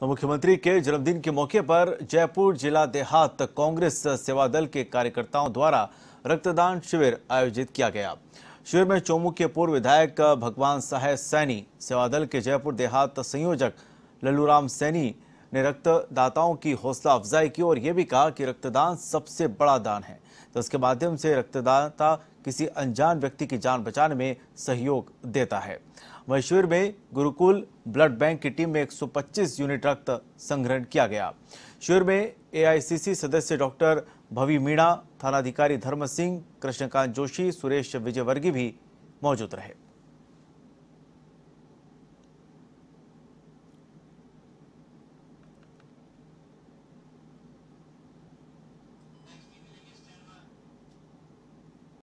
तो मुख्यमंत्री के जन्मदिन के मौके पर जयपुर जिला देहात कांग्रेस सेवा दल के कार्यकर्ताओं द्वारा रक्तदान शिविर आयोजित किया गया। शिविर में चोमू के पूर्व विधायक भगवान सहाय सैनी, सेवा दल के जयपुर देहात संयोजक लल्लूराम सैनी ने रक्तदाताओं की हौसला अफजाई की और ये भी कहा कि रक्तदान सबसे बड़ा दान है। तो माध्यम से रक्तदाता किसी अनजान व्यक्ति की जान बचाने में सहयोग देता है। वहीं शिविर में गुरुकुल ब्लड बैंक की टीम में 125 यूनिट रक्त संग्रहण किया गया। शिविर में एआईसीसी सदस्य डॉक्टर भवी मीणा, थानाधिकारी धर्म सिंह कृष्णकांत जोशी, सुरेश विजयवर्गीय भी मौजूद रहे।